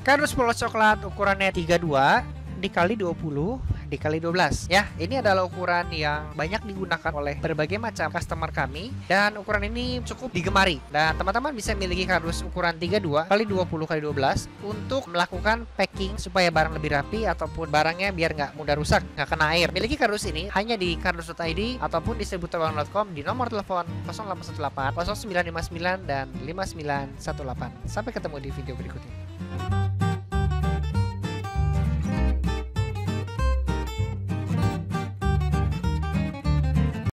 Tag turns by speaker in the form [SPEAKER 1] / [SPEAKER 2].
[SPEAKER 1] Kardus polos coklat ukurannya 32 dikali 20 dikali 12 ya ini adalah ukuran yang banyak digunakan oleh berbagai macam customer kami. Dan ukuran ini cukup digemari. Dan teman-teman bisa memiliki kardus ukuran 32 kali 20 kali 12 untuk melakukan packing supaya barang lebih rapi ataupun barangnya biar nggak mudah rusak nggak kena air. Miliki kardus ini hanya di kardus.id ataupun di bank.com di nomor telepon 0818 0959 dan 5918 sampai ketemu di video berikutnya.